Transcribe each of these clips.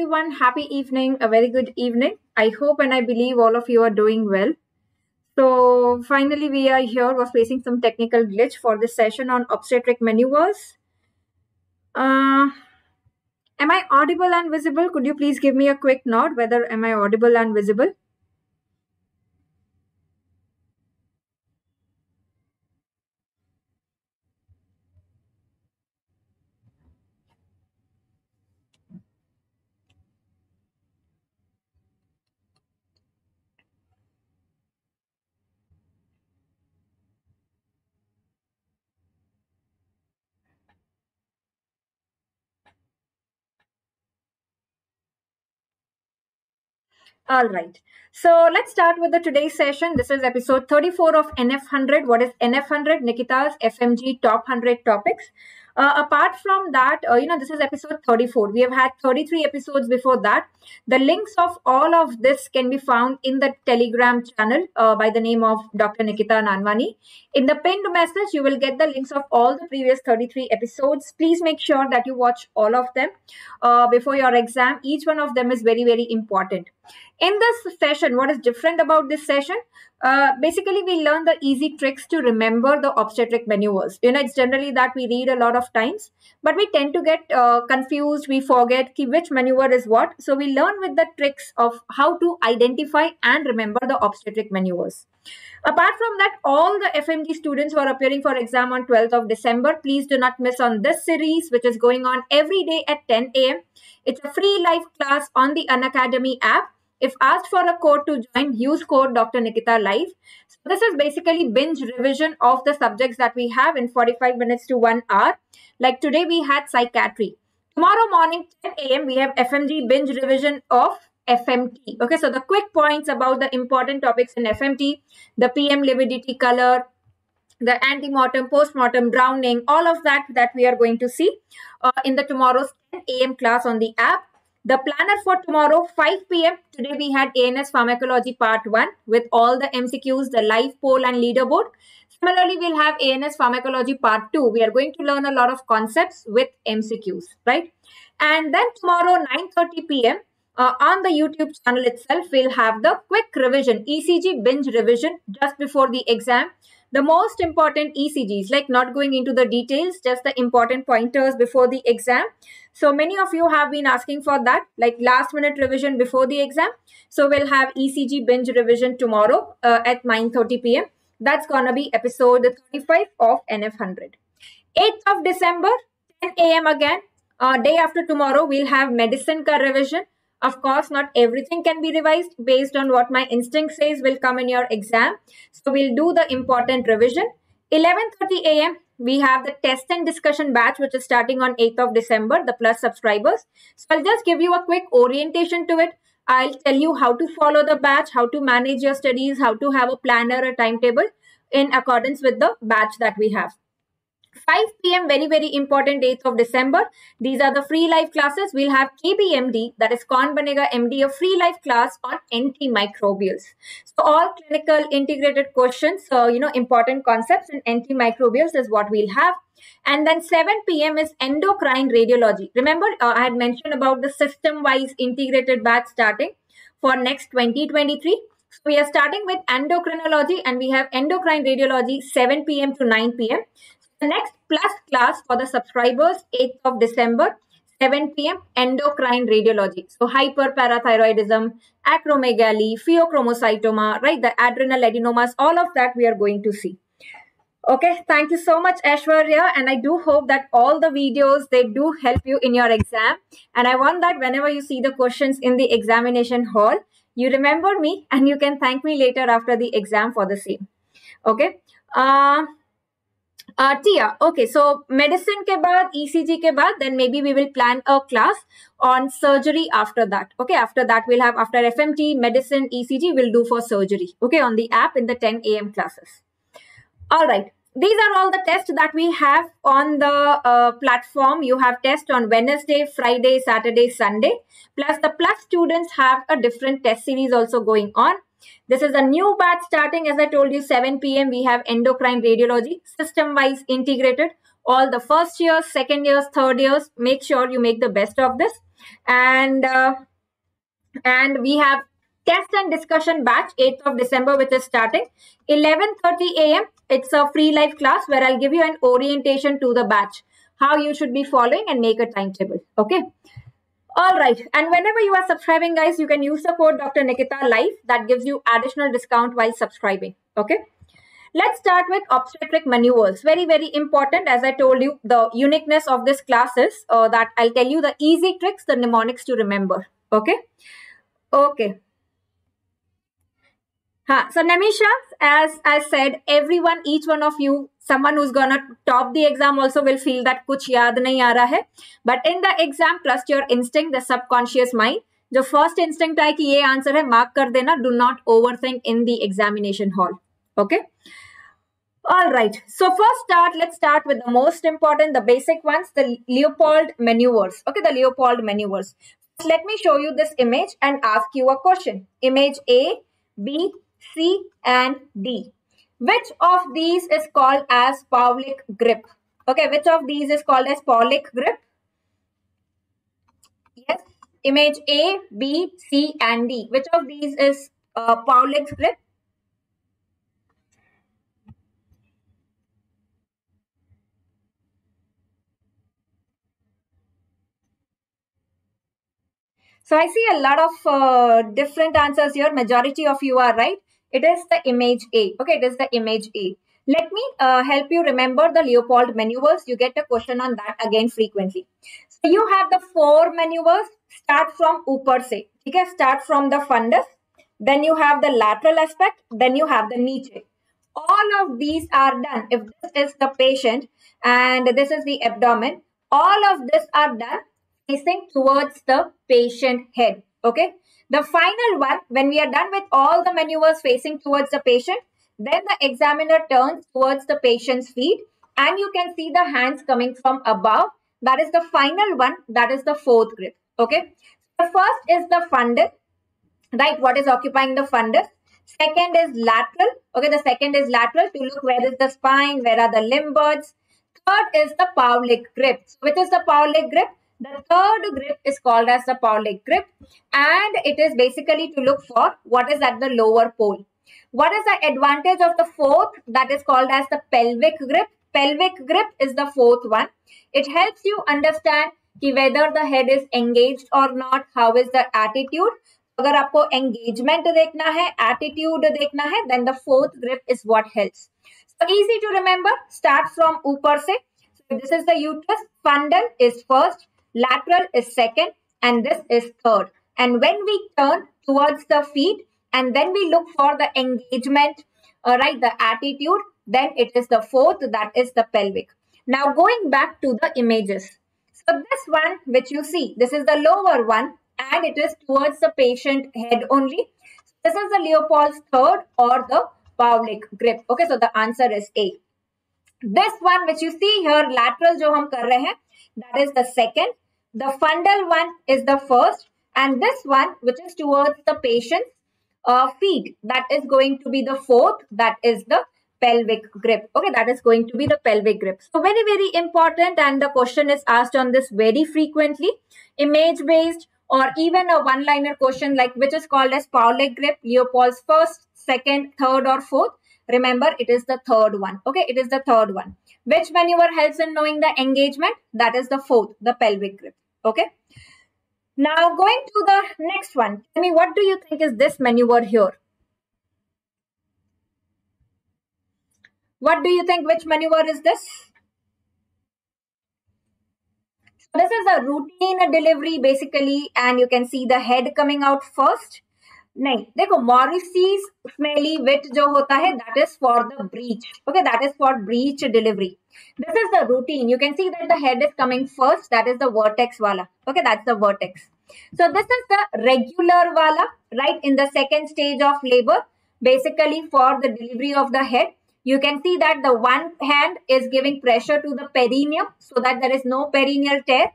everyone. Happy evening. A very good evening. I hope and I believe all of you are doing well. So finally, we are here. Was facing some technical glitch for this session on obstetric maneuvers. Uh, am I audible and visible? Could you please give me a quick nod whether am I audible and visible? All right. So let's start with the today's session. This is episode 34 of NF100. What is NF100? Nikita's FMG top 100 topics. Uh, apart from that, uh, you know, this is episode 34. We have had 33 episodes before that. The links of all of this can be found in the Telegram channel uh, by the name of Dr. Nikita Nanwani. In the pinned message, you will get the links of all the previous 33 episodes. Please make sure that you watch all of them uh, before your exam. Each one of them is very, very important. In this session, what is different about this session? Uh, basically, we learn the easy tricks to remember the obstetric maneuvers. You know, it's generally that we read a lot of times, but we tend to get uh, confused. We forget which maneuver is what. So we learn with the tricks of how to identify and remember the obstetric maneuvers. Apart from that, all the FMG students who are appearing for exam on 12th of December, please do not miss on this series, which is going on every day at 10 a.m. It's a free live class on the Unacademy app if asked for a code to join, use code Dr. Nikita Live. So this is basically binge revision of the subjects that we have in 45 minutes to one hour. Like today we had psychiatry. Tomorrow morning 10 a.m. we have FMG binge revision of FMT. Okay, so the quick points about the important topics in FMT, the PM lividity color, the antemortem, postmortem, drowning, all of that that we are going to see uh, in the tomorrow's 10 a.m. class on the app. The planner for tomorrow, 5 p.m. Today we had ANS Pharmacology Part 1 with all the MCQs, the live poll and leaderboard. Similarly, we'll have ANS Pharmacology Part 2. We are going to learn a lot of concepts with MCQs, right? And then tomorrow, 9.30 p.m., uh, on the YouTube channel itself, we'll have the quick revision, ECG binge revision just before the exam the most important ECGs, like not going into the details, just the important pointers before the exam. So many of you have been asking for that, like last minute revision before the exam. So we'll have ECG binge revision tomorrow uh, at 9.30 p.m. That's going to be episode 35 of NF100. 8th of December, 10 a.m. again. Uh, day after tomorrow, we'll have medicine ka revision. Of course, not everything can be revised based on what my instinct says will come in your exam. So we'll do the important revision. 11.30 a.m. We have the test and discussion batch, which is starting on 8th of December, the plus subscribers. So I'll just give you a quick orientation to it. I'll tell you how to follow the batch, how to manage your studies, how to have a planner, a timetable in accordance with the batch that we have. 5 p.m. very very important 8th of December. These are the free live classes. We'll have KBMD that is Kaun Banega MD a free live class on antimicrobials. So all clinical integrated questions, so you know important concepts in antimicrobials is what we'll have. And then 7 p.m. is endocrine radiology. Remember uh, I had mentioned about the system wise integrated batch starting for next 2023. So we are starting with endocrinology and we have endocrine radiology 7 p.m. to 9 p.m. The next plus class for the subscribers, 8th of December, 7 p.m. endocrine radiology. So hyperparathyroidism, acromegaly, pheochromocytoma, right? The adrenal adenomas, all of that we are going to see. Okay, thank you so much, Ashwarya. And I do hope that all the videos, they do help you in your exam. And I want that whenever you see the questions in the examination hall, you remember me and you can thank me later after the exam for the same. Okay. Uh, uh, Tia, okay, so medicine ke baad, ECG ke baad, then maybe we will plan a class on surgery after that. Okay, after that we'll have after FMT, medicine, ECG, we'll do for surgery. Okay, on the app in the 10 a.m. classes. All right, these are all the tests that we have on the uh, platform. You have test on Wednesday, Friday, Saturday, Sunday. Plus the plus students have a different test series also going on. This is a new batch starting, as I told you, 7 p.m. We have endocrine radiology, system-wise integrated. All the first years, second years, third years, make sure you make the best of this. and uh, and we have test and discussion batch 8th of december which is starting 11:30 a.m. it's a free live class where i'll give you an orientation to the batch how you should be following and make a timetable okay all right. And whenever you are subscribing, guys, you can use the code Dr. Nikita Live. That gives you additional discount while subscribing. Okay. Let's start with obstetric maneuvers. Very, very important. As I told you, the uniqueness of this class is uh, that I'll tell you the easy tricks, the mnemonics to remember. Okay. Okay. Huh. So Namisha, as I said, everyone, each one of you, someone who's gonna top the exam also will feel that kuch yaad nahi aa raha hai. But in the exam, trust your instinct, the subconscious mind. जो first instinct है कि ये answer है mark कर देना do not over think in the examination hall okay All right. So first start, let's start with the most important, the basic ones, the Leopold maneuvers. Okay, the Leopold maneuvers. Let me show you this image and ask you a question. Image A, B, C, and D. Which of these is called as Pawlik grip? Okay, which of these is called as Pawlik grip? Yes, image A, B, C, and D. Which of these is uh, Pawlik's grip? So I see a lot of uh, different answers here. Majority of you are right. It is the image A. Okay, it is the image A. Let me uh, help you remember the Leopold maneuvers. You get a question on that again frequently. So you have the four maneuvers. Start from upper se. Okay, start from the fundus. Then you have the lateral aspect. Then you have the niche. All of these are done. If this is the patient and this is the abdomen, all of this are done facing towards the patient head. Okay. The final one, when we are done with all the maneuvers facing towards the patient, then the examiner turns towards the patient's feet and you can see the hands coming from above. That is the final one. That is the fourth grip. Okay. The first is the fundus, right? What is occupying the fundus? Second is lateral. Okay. The second is lateral to look where is the spine, where are the limb birds. Third is the Pawlik grip. Which is the Pawlik grip? The third grip is called as the Pawlik grip and it is basically to look for what is at the lower pole. What is the advantage of the fourth that is called as the pelvic grip? Pelvic grip is the fourth one. It helps you understand whether the head is engaged or not. How is the attitude? The अगर आपको engagement देखना है attitude देखना है then the fourth grip is what helps so easy to remember start from ऊपर से this is the uterus fundal is first lateral is second, and this is third. And when we turn towards the feet and then we look for the engagement, uh, right, the attitude, then it is the fourth, that is the pelvic. Now going back to the images. So this one, which you see, this is the lower one and it is towards the patient head only. This is the Leopold's third or the Pawlik grip. Okay, so the answer is A. This one which you see here, lateral hum kar rahe hain, that is the second. The fundal one is the first and this one which is towards the patient's uh, feet that is going to be the fourth that is the pelvic grip. Okay, that is going to be the pelvic grip. So very, very important and the question is asked on this very frequently. Image based or even a one-liner question like which is called as Pawlik grip, Leopold's first, second, third or fourth. Remember, it is the third one. Okay, it is the third one. Which maneuver helps in knowing the engagement? That is the fourth, the pelvic grip. Okay. Now going to the next one. Tell me what do you think is this maneuver here? What do you think which maneuver is this? So this is a routine delivery basically and you can see the head coming out first. नहीं, देखो मॉरिसी smelly विट जो होता है that is for the breech okay that is for breech delivery this is the routine you can see that the head is coming first that is the vertex वाला. Okay that's the vertex so this is the regular वाला right in the second stage of labour basically for the delivery of the head you can see that the one hand is giving pressure to the perineum so that there is no perineal tear.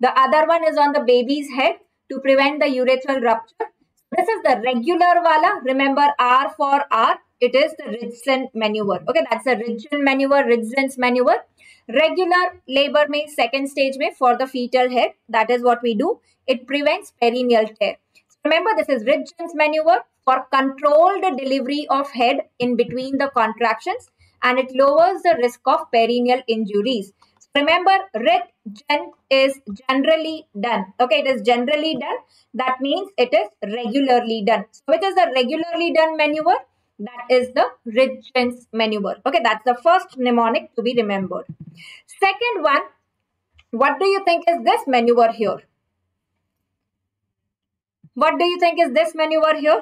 The other one is on the baby's head to prevent the urethral rupture. This is the regular wala. Remember R for R. It is the Ritgen maneuver. Okay, that's the Ritgen maneuver, Ritgen's maneuver. regular labor में second stage में for the fetal head that is what we do it prevents perineal tear remember this is Ritgen's maneuver for controlled delivery of head in between the contractions and it lowers the risk of perineal injuries remember Ritgen is generally done okay it is generally done that means it is regularly done so which is the regularly done maneuver that is the Ritgen's maneuver. Okay, that's the first mnemonic to be remembered. Second one, what do you think is this maneuver here? What do you think is this maneuver here?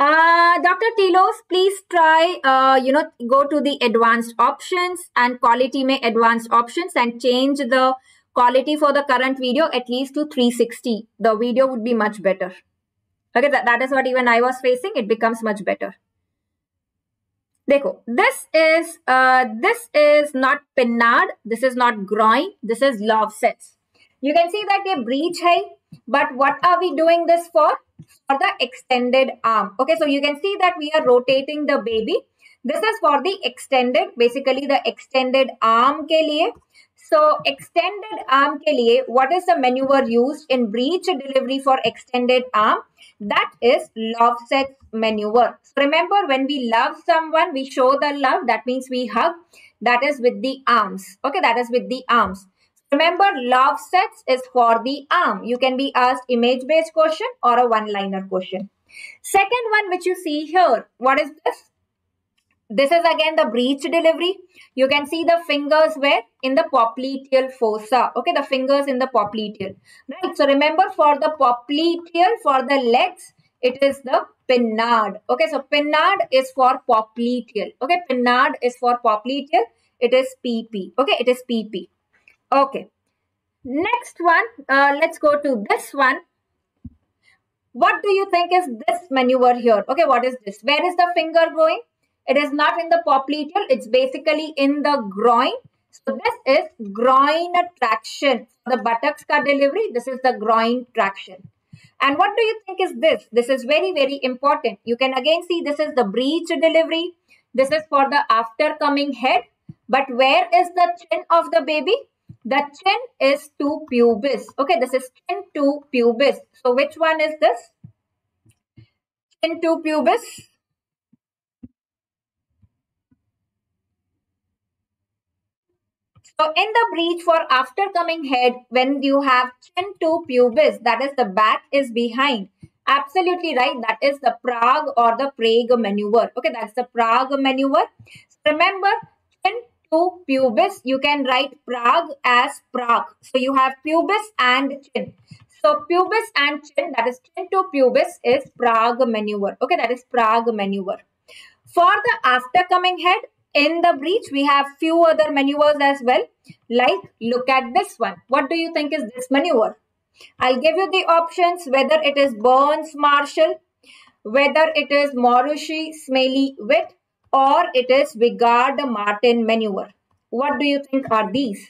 Uh, Dr. Tilos, please try, uh, you know, go to the advanced options and quality may advanced options and change the quality for the current video at least to 360. The video would be much better. Okay, that, that is what even I was facing. It becomes much better. Dekho, this is uh, this is not pinard, this is not groin, this is Lovset's. You can see that a breech hai, but what are we doing this for? For the extended arm. Okay, so you can see that we are rotating the baby. This is for the extended, basically the extended arm ke liye. So extended arm ke liye, what is the maneuver used in breech delivery for extended arm? That is Lovset's maneuver. So remember when we love someone, we show the love. That means we hug. That is with the arms. Okay, that is with the arms. Remember, Lovset's is for the arm. You can be asked image-based question or a one-liner question. Second one which you see here, what is this? This is again the breech delivery. You can see the fingers where in the popliteal fossa. Okay, the fingers in the popliteal. Right. So remember for the popliteal, for the legs, it is the pinard. Okay, so pinard is for popliteal. Okay, pinard is for popliteal. It is PP. Okay, it is PP. Okay. Next one, uh, let's go to this one. What do you think is this maneuver here? Okay, what is this? Where is the finger going? It is not in the popliteal. It's basically in the groin. So this is groin traction. The buttocks ka delivery, this is the groin traction. And what do you think is this? This is very, very important. You can again see this is the breech delivery. This is for the after coming head. But where is the chin of the baby? The chin is to pubis. Okay, this is chin to pubis. So which one is this? Chin to pubis. So in the breech for after coming head, when you have chin to pubis, that is the back is behind. Absolutely right. That is the Prague or the Prague maneuver. Okay, that's the Prague maneuver. Remember, to pubis, you can write Prague as Prague. So you have pubis and chin. So pubis and chin, that is chin to pubis is Prague maneuver. Okay, that is Prague maneuver. For the after coming head, in the breech, we have few other maneuvers as well. Like, look at this one. What do you think is this maneuver? I'll give you the options whether it is Burns Marshall, whether it is Mauriceau Smellie Veit, or it is Vigard Martin maneuver. What do you think are these?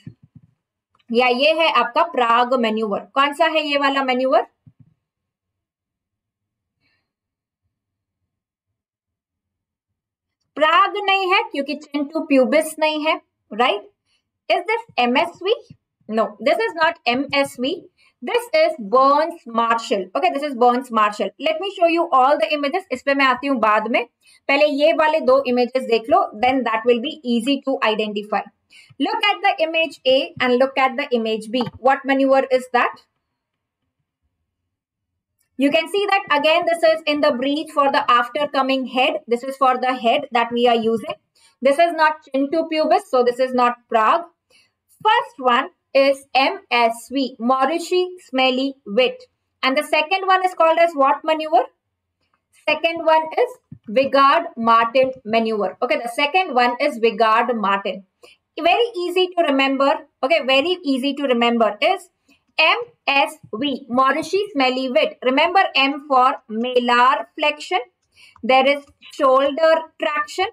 या ये है आपका प्राग manoeuvre कौन सा है ये वाला manoeuvre प्राग नहीं है, क्योंकि चिन टू प्यूबिस नहीं है right is this MSV no this is not MSV This is Burns Marshall. Okay, this is Burns Marshall. Let me show you all the images. इसपे मैं आती हूँ बाद में पहले ये वाले दो images देख लो then that will be easy to identify. Look at the image A and look at the image B. What maneuver is that? You can see that again this is in the breech for the after coming head. This is for the head that we are using. This is not chin to pubis, so this is not Prague. First one, is MSV, Mauriceau Smellie Veit. And the second one is called as what maneuver? Second one is Wigand Martin maneuver. Okay, the second one is Wigand Martin. Very easy to remember. Okay, very easy to remember is MSV, Mauriceau Smellie Veit. Remember M for malar flexion. There is shoulder traction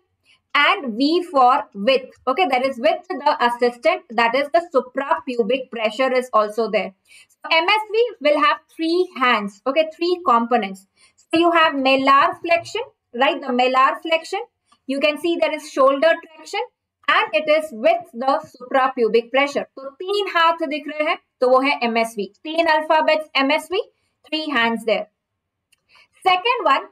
and V for width. Okay, that is with the assistant. That is the suprapubic pressure is also there. So MSV will have three hands. Okay, three components. So you have malar flexion, right? The malar flexion. You can see there is shoulder traction and it is with the suprapubic pressure. So तीन हाथ दिख रहे हैं तो वो है MSV. तीन alphabets MSV, three hands there. Second one,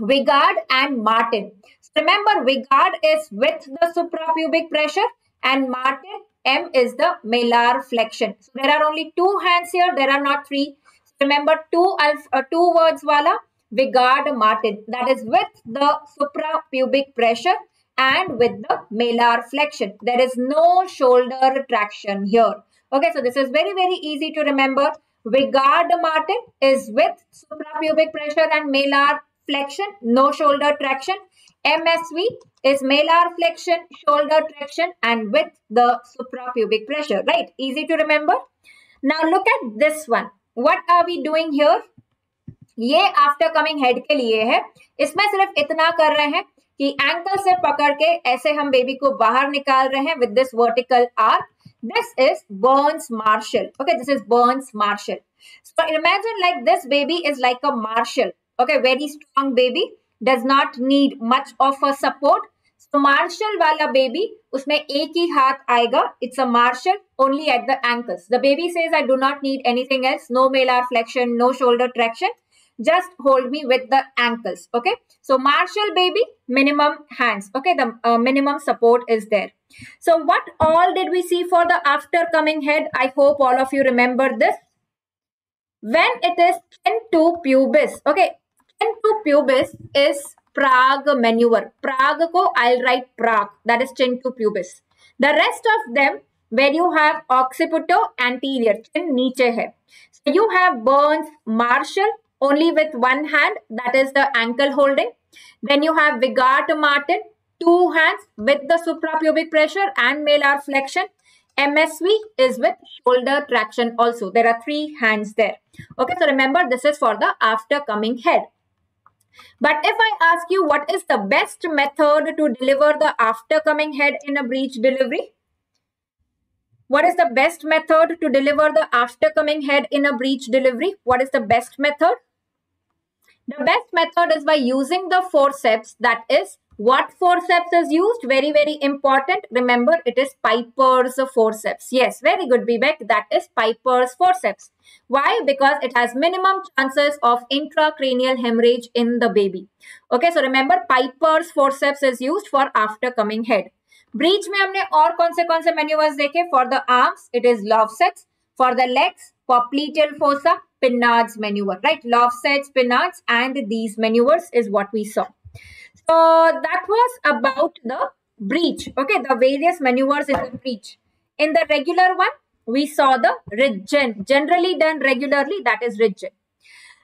Wigand and Martin. Remember, Wigand is with the suprapubic pressure and Martin, M is the malar flexion. So there are only two hands here. There are not three. Remember, two, uh, two words wala, Wigand Martin. That is with the suprapubic pressure and with the malar flexion. There is no shoulder traction here. Okay, so this is very, very easy to remember. Wigand Martin is with suprapubic pressure and malar flexion, no shoulder traction. MSV is malar flexion, shoulder traction and with the suprapubic pressure, right? Easy to remember. Now look at this one. What are we doing here? ये after coming head के लिए है इसमें सिर्फ़ इतना कर रहे हैं कि एंकल से पकड़ के ऐसे हम बेबी को बाहर निकाल रहे हैं with this vertical arc this is Burns Marshall okay this is Burns Marshall so imagine like this baby is like a Marshall okay very strong baby does not need much of a support तो martial वाला baby उसमें एक ही हाथ आएगा it's a martial only at the ankles the baby says I do not need anything else no Mailer flexion no shoulder traction just hold me with the ankles okay so marshall baby minimum hands okay the uh, minimum support is there so what all did we see for the after coming head i hope all of you remember this when it is chin to pubis okay chin to pubis is prague maneuver prague ko i'll write prague that is chin to pubis the rest of them where you have occipito anterior chin niche hai so you have burns marshall only with one hand, that is the ankle holding. Then you have Wigand Martin, two hands with the suprapubic pressure and malar flexion. MSV is with shoulder traction also. There are three hands there. Okay, so remember this is for the after coming head. But if I ask you what is the best method to deliver the after coming head in a breech delivery? What is the best method to deliver the after coming head in a breech delivery? What is the best method? The best method is by using the forceps. That is, what forceps is used? Very, very important. Remember, it is Piper's forceps. Yes, very good, Vivek. That is Piper's forceps. Why? Because it has minimum chances of intracranial hemorrhage in the baby. Okay, so remember, Piper's forceps is used for after coming head. Breech में हमने और कौन से कौन से the देखे for the arms for the legs for the popliteal fossa Pinard's maneuver right Lovset's Pinard's and these maneuvers is what we saw so that was about the breech. Okay, the various maneuvers in the breech. In the regular one, we saw the ridge generally done regularly, that is ridge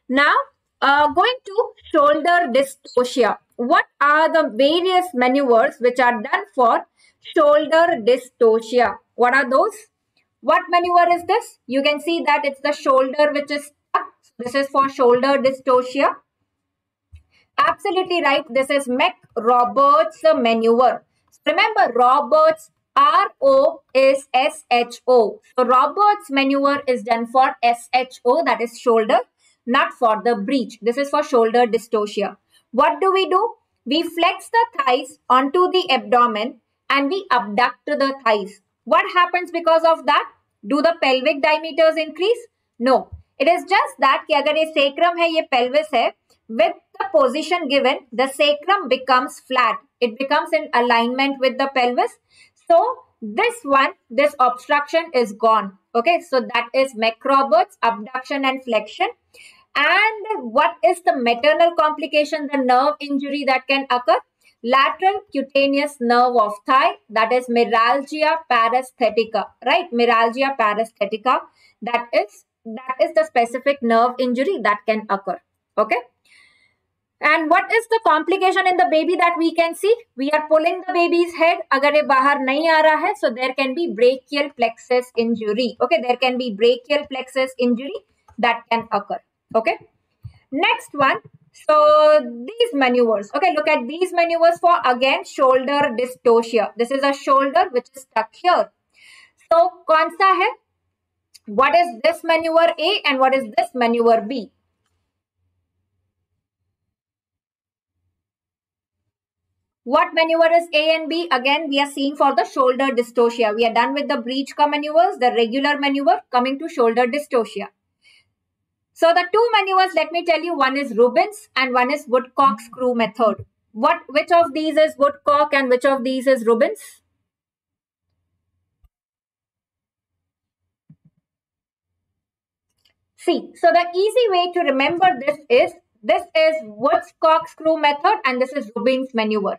Now, uh, going to shoulder dystocia. What are the various maneuvers which are done for shoulder dystocia? What are those? What maneuver is this? You can see that it's the shoulder which is stuck. This is for shoulder dystocia. Absolutely right. This is Mac-Roberts maneuver. Remember, Roberts RO is SHO. So Roberts maneuver is done for SHO, that is shoulder, not for the breech. This is for shoulder dystocia. What do we do? We flex the thighs onto the abdomen and we abduct the thighs. What happens because of that? Do the pelvic diameters increase? No. It is just that कि अगर ये sacrum है ये pelvis है with the position given the sacrum becomes flat. It becomes in alignment with the pelvis. So this one, this obstruction is gone. Okay, so that is McRoberts, abduction and flexion. And what is the maternal complication, the nerve injury that can occur? lateral cutaneous nerve of thigh that is meralgia paresthetica, right meralgia paresthetica, that is that is the specific nerve injury that can occur okay and what is the complication in the baby that we can see we are pulling the baby's head ye bahar aa raha hai so there can be brachial plexus injury okay there can be brachial plexus injury that can occur okay next one So these maneuvers, okay, look at these maneuvers for again shoulder dystocia. This is a shoulder which is stuck here. So kaun sa hai? What is this maneuver A and what is this maneuver B? What maneuver is A and B? Again, we are seeing for the shoulder dystocia. We are done with the breech maneuvers, the regular maneuver coming to shoulder dystocia. So the two maneuvers, let me tell you, one is Rubin's and one is Woods corkscrew method. What, which of these is Woodcock and which of these is Rubin's? See, so the easy way to remember this is, this is Woods corkscrew method and this is Rubin's maneuver.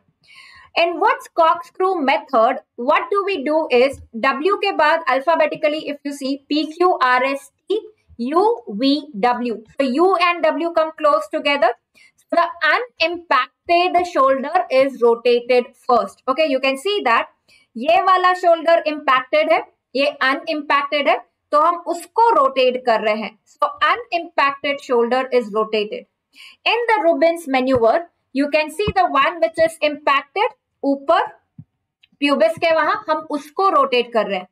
In Woods corkscrew method, what do we do is W ke baad alphabetically if you see P Q R S T U V W. So U and W come close together. So the unimpacted shoulder is rotated first. Okay, you can see that Ye wala shoulder impacted है ये unimpacted hai. तो हम usko rotate kar rahe hai. So unimpacted shoulder is rotated. In the Rubin's maneuver, you can see the one which is impacted ऊपर pubis के वहाँ हम उसको rotate कर रहे हैं।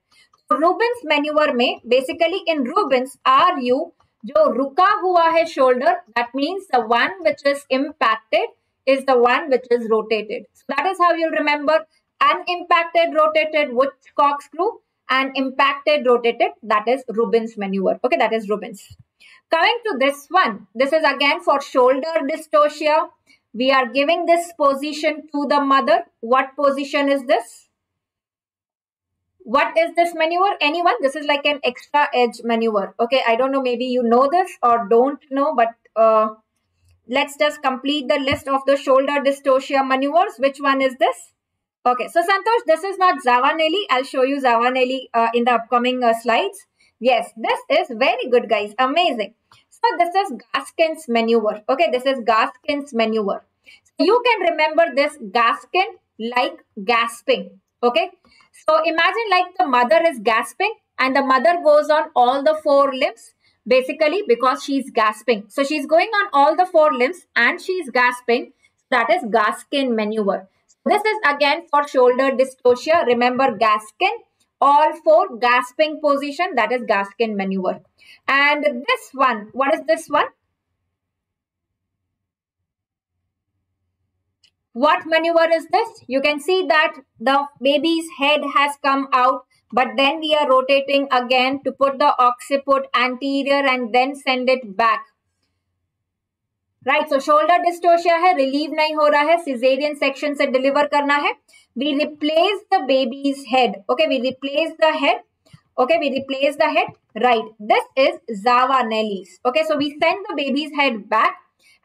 रूबिन्स मेन्यूवर में basically in Rubin's are you जो रुका हुआ है shoulder that means the one which is impacted is the one which is rotated that is how you remember unimpacted rotated which corkscrew and impacted rotated that is Rubin's manoeuvre okay that is Rubin's coming to this one this is again for shoulder dystocia We are giving this position to the mother. What position is this? what is this maneuver anyone? This is like an extra edge maneuver okay i don't know. Maybe you know this or don't know but uh, let's just complete the list of the shoulder dystocia maneuvers which one is this? Okay so santosh this is not zavanelli i'll show you zavanelli uh, in the upcoming uh, slides. Yes this is very good guys. Amazing this is gaskin's maneuver okay this is gaskin's maneuver so you can remember this gaskin like gasping okay so imagine like the mother is gasping and the mother goes on all the four limbs basically because she's gasping. So she's going on all the four limbs and she's gasping. That is Gaskin maneuver. This is again for shoulder dystocia. Remember Gaskin, all four gasping position. That is Gaskin maneuver. And this one, what is this one? What maneuver is this? You can see that the baby's head has come out but then we are rotating again to put the occiput anterior and then send it back. Right, so shoulder dystocia hai, relieve nahi ho raha hai, cesarean section se deliver karna hai. We replace the baby's head. Okay, we replace the head. Okay, we replace the head. Right, this is Zavanelli's. Okay, so we send the baby's head back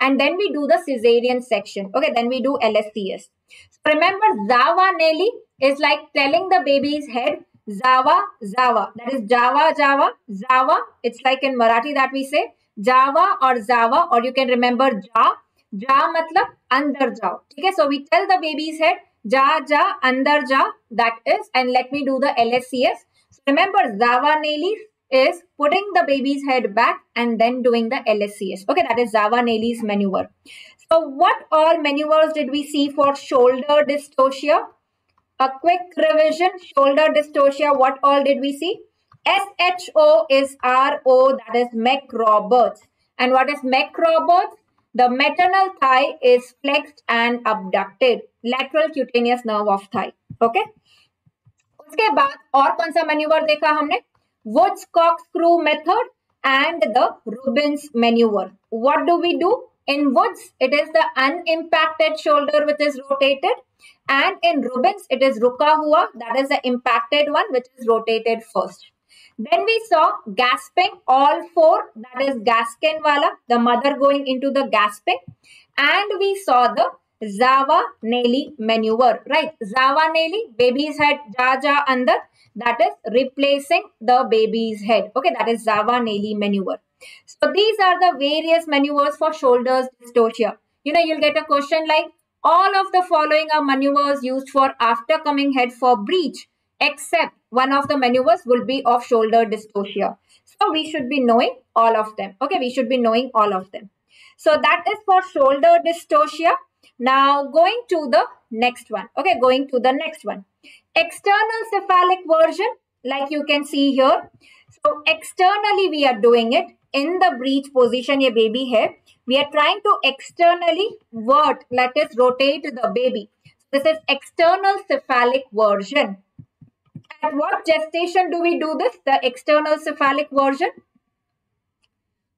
and then we do the cesarean section. Okay, then we do LSCS. So remember, Zavanelli is like telling the baby's head, Zava, Zava. That is Java, Java, Zava. It's like in Marathi that we say Java or Zava, or you can remember Ja. Ja matlab andar jao. Okay, so we tell the baby's head, Ja, Ja, andar ja. That is, and let me do the LSCS. So remember, Zavanelli is putting the baby's head back and then doing the LSCS. Okay, that is Zavanelli's maneuver. So what all maneuvers did we see for shoulder dystocia? A quick revision, shoulder dystocia, what all did we see? SHO is RO, that is McRoberts. And what is McRoberts? The maternal thigh is flexed and abducted. Lateral cutaneous nerve of thigh. Okay? उसके बाद और कौन सा manoeuvre देखा हमने Woodcock screw method and the Rubens maneuver. What do we do? In Woods, it is the unimpacted shoulder which is rotated. And in Rubens, it is ruka hua, that is the impacted one which is rotated first. Then we saw gasping, all four, that is Gaskin wala, the mother going into the gasping. And we saw the Zava Nelly maneuver, right? Zava Nelly, baby's head, ja ja under, that is replacing the baby's head. Okay, that is Zavanelli maneuver. So these are the various maneuvers for shoulders dystocia. You know, you'll get a question like, all of the following are maneuvers used for after coming head for breech, except one of the maneuvers will be of shoulder dystocia. So we should be knowing all of them. Okay, we should be knowing all of them. So that is for shoulder dystocia. Now going to the next one. Okay, going to the next one. External cephalic version, like you can see here. So externally we are doing it in the breech position ये baby है. We are trying to externally vert, let us rotate the baby. This is external cephalic version. At what gestation do we do this? The external cephalic version.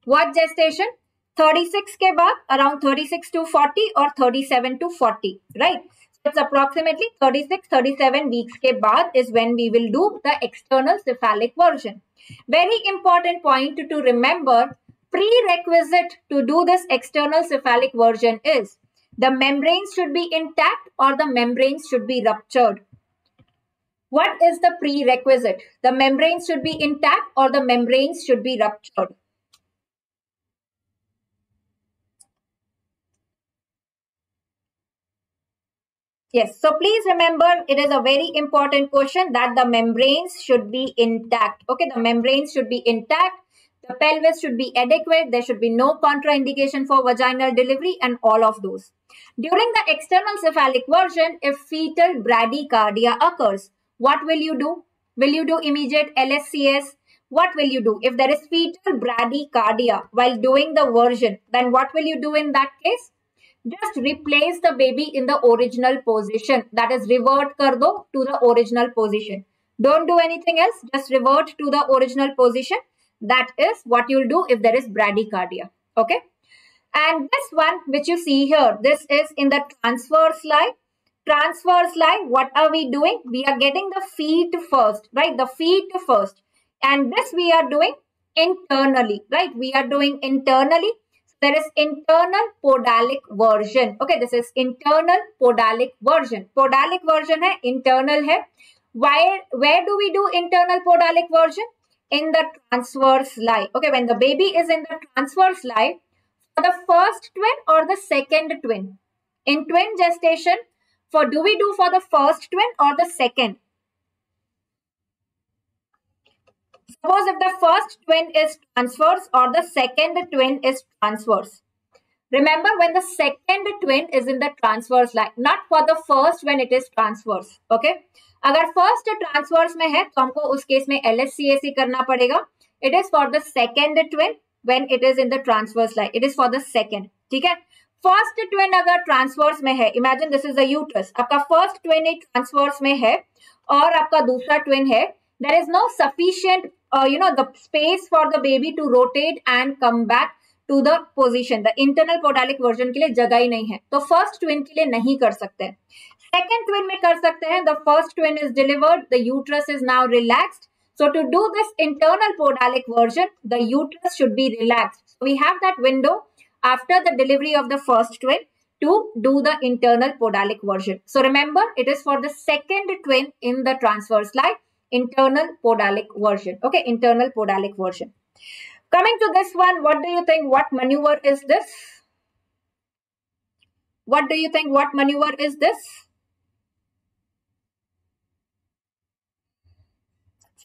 What gestation? 36 के बाद around 36 to 40 or 37 to 40, right? So it's approximately 36, 37 weeks के बाद is when we will do the external cephalic version. Very important point to remember, prerequisite to do this external cephalic version is the membranes should be intact or the membranes should be ruptured. What is the prerequisite? The membranes should be intact or the membranes should be ruptured. Yes, so please remember it is a very important question that the membranes should be intact. Okay, the membranes should be intact. The pelvis should be adequate. There should be no contraindication for vaginal delivery and all of those. During the external cephalic version, if fetal bradycardia occurs, what will you do? Will you do immediate LSCS? What will you do? If there is fetal bradycardia while doing the version, then what will you do in that case? Just replace the baby in the original position. That is revert kar do to the original position. Don't do anything else. Just revert to the original position. That is what you'll do if there is bradycardia. Okay? And this one which you see here this is in the transverse lie transverse lie what are we doing? We are getting the feet first right? The feet first. And this we are doing internally right? We are doing internally there is internal podalic version. Okay this is internal podalic version. Podalic version hai internal hai where where do we do internal podalic version? In the transverse lie. Okay when the baby is in the transverse lie for the first twin or the second twin? In twin gestation for do we do for the first twin or the second suppose if the first twin is transverse or the second twin is transverse. Remember when the second twin is in the transverse line, not for the first when it is transverse. Okay. Agar first transverse mein hai, to humko us case mein LSCS karna padega. It is for the second twin when it is in the transverse line. It is for the second. ठीक है? First twin agar transverse mein hai, imagine this is a uterus. Aapka first twin it transverse mein hai, aur aapka dusra twin hai, there is no sufficient uh, you know the space for the baby to rotate and come back to the position the internal podalic version के लिए जगह ही नहीं है तो first twin के लिए नहीं कर सकते सेकेंड ट्विन में कर सकते हैं the first twin is delivered the uterus is now relaxed So to do this internal podalic version, the uterus should be relaxed. So we have that window after the delivery of the first twin to do the internal podalic version. So remember, it is for the second twin in the transverse line internal podalic version. Okay, internal podalic version. Coming to this one, what do you think? What maneuver is this? What do you think? What maneuver is this?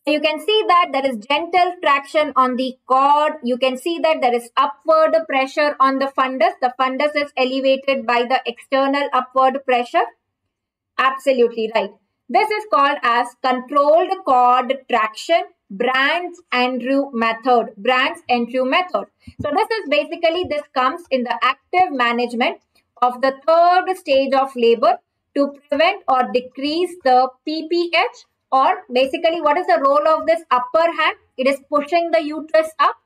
you can see that there is gentle traction on the cord. You can see that there is upward pressure on the fundus. The fundus is elevated by the external upward pressure. Absolutely right. This is called as controlled cord traction Brands Andrew method. Brands Andrew method. So this is basically, this comes in the active management of the third stage of labor to prevent or decrease the PPH or basically what is the role of this upper hand? It is pushing the uterus up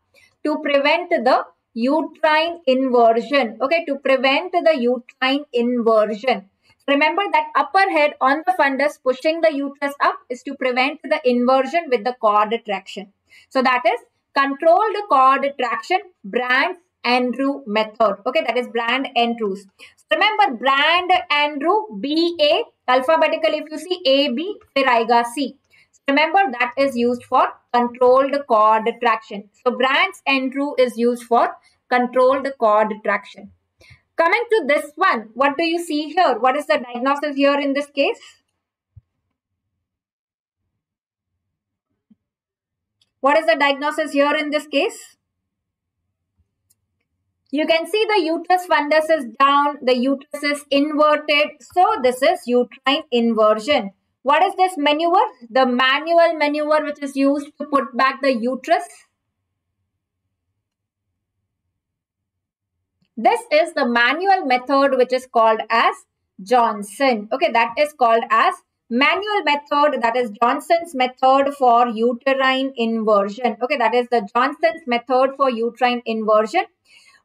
to prevent the uterine inversion. Okay, to prevent the uterine inversion. Remember that upper head on the fundus pushing the uterus up is to prevent the inversion with the cord traction. So that is controlled cord traction Brandt Andrew method. Okay, that is Brandt Andrews. So remember Brandt Andrew BA alphabetical if you see AB फिर C. So remember that is used for controlled cord traction. So Brands Andrew is used for controlled cord traction. Coming to this one, what do you see here? What is the diagnosis here in this case? What is the diagnosis here in this case? You can see the uterus fundus is down, the uterus is inverted. So this is uterine inversion. What is this maneuver? The manual maneuver which is used to put back the uterus. This is the manual method which is called as Johnson. Okay, that is called as manual method that is Johnson's method for uterine inversion. Okay, that is the Johnson's method for uterine inversion.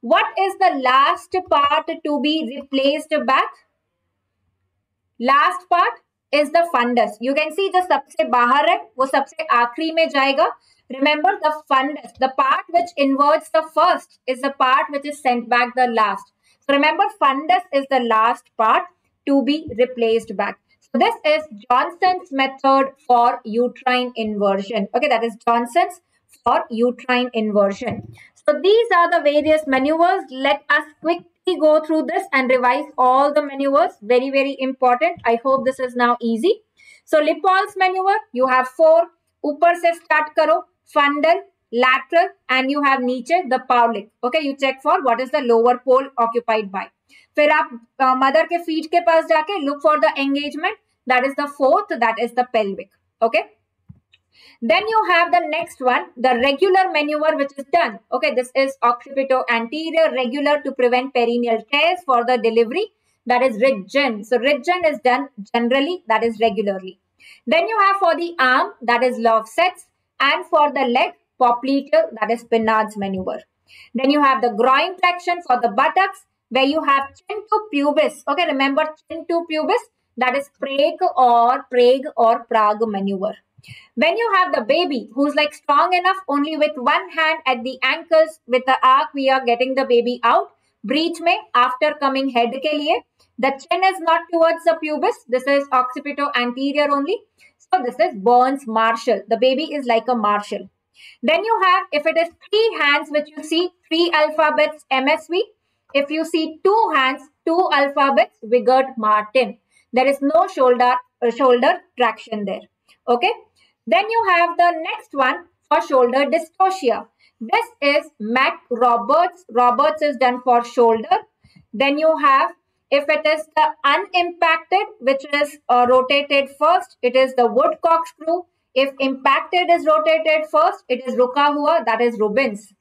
What is the last part to be replaced back? Last part is the fundus. You can see the सबसे बाहर है वो सबसे आखिरी में जाएगा. Remember the fundus, the part which inverts the first is the part which is sent back the last. So remember fundus is the last part to be replaced back. So this is Johnson's method for uterine inversion. Okay, that is Johnson's for uterine inversion. So these are the various maneuvers. Let us quickly go through this and revise all the maneuvers. Very, very important. I hope this is now easy. So Leopold's maneuver, you have four. Upar se start karo, fundal, lateral and you have niche the pelvic. Okay, you check for what is the lower pole occupied by. फिर आप uh, mother के feet के पास जाके look for the engagement the is That is the that is then you have the next one the regular maneuver which is done. Okay this is occipito anterior regular to prevent perineal tears for the delivery. That is Ritgen. So Ritgen is done generally that is regularly. Then you have for the arm that is Lovset's and for the leg popliteal that is Pinard's maneuver then you have the groin traction for the buttocks where you have chin to pubis. Okay, remember chin to pubis? That is Prague or Prague or Prague maneuver. When you have the baby who's like strong enough only with one hand at the ankles with the arc we are getting the baby out. Breech may after coming head ke liye. The chin is not towards the pubis. This is occipito anterior only. So this is Burns Marshall. The baby is like a Marshall. Then you have, if it is three hands, which you see, three alphabets MSV, if you see two hands, two alphabets, Wigand Martin. There is no shoulder, uh, shoulder traction there. Okay. Then you have the next one for shoulder dystocia. This is McRoberts. Roberts is done for shoulder. Then you have, if it is the unimpacted, which is uh, rotated first, it is the Woods corkscrew. If impacted is rotated first, it is Ruka that is Rubin's.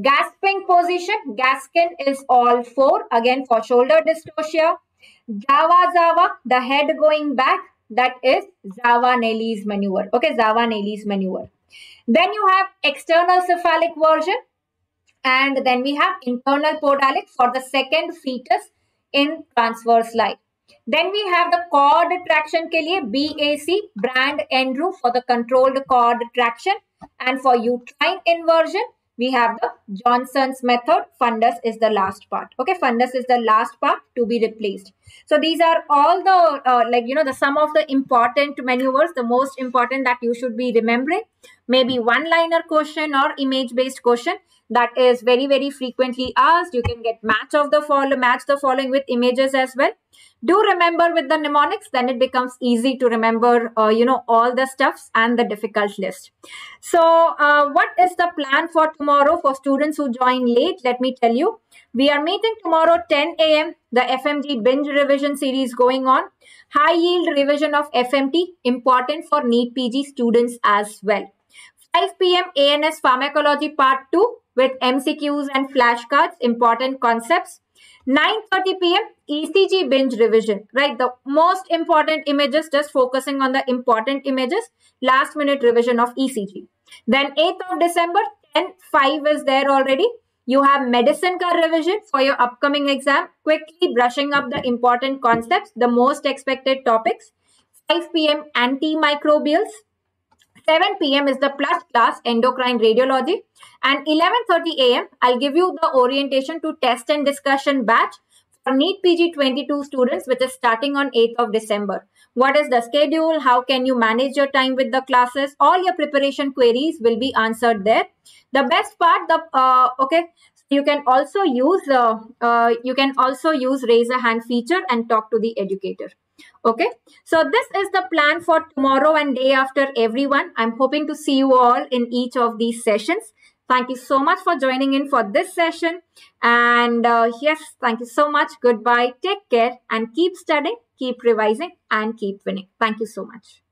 Gasping position, Gaskin is all four, again for shoulder dystocia. Java Zava, the head going back, that is Zavanelli's maneuver. Okay, Zavanelli's maneuver. Then you have external cephalic version and then we have internal podalic for the second fetus in transverse line. Then we have the cord traction liye BAC, Brandt Andrew for the controlled cord traction and for uterine inversion, we have the Johnson's method. Fundus is the last part. Okay, fundus is the last part to be replaced. So these are all the, uh, like, you know, the some of the important maneuvers, the most important that you should be remembering. Maybe one-liner question or image-based question that is very, very frequently asked. You can get match of the follow, match the following with images as well. Do remember with the mnemonics then it becomes easy to remember uh, you know all the stuffs and the difficult list. So uh, what is the plan for tomorrow for students who join late? Let me tell you. We are meeting tomorrow 10 a.m the fmg binge revision series going on. High yield revision of fmt important for NEET pg students as well 5 p.m ans pharmacology part 2 with mcqs and flashcards important concepts 9.30 p.m. ECG binge revision, right? The most important images, just focusing on the important images, last minute revision of ECG. Then 8th of December, 10, 5 is there already. You have medicine car revision for your upcoming exam, quickly brushing up the important concepts, the most expected topics. 5 p.m. antimicrobials, 7 p.m. is the plus class endocrine radiology and 11.30 a.m. I'll give you the orientation to test and discussion batch for NEET PG 22 students which is starting on 8th of December. What is the schedule? How can you manage your time with the classes? All your preparation queries will be answered there. The best part, the uh, okay, you can also use uh, uh, you can also use raise a hand feature and talk to the educator. Okay, so this is the plan for tomorrow and day after everyone. I'm hoping to see you all in each of these sessions. Thank you so much for joining in for this session. And uh, yes, thank you so much. Goodbye. Take care and keep studying, keep revising, and keep winning. Thank you so much.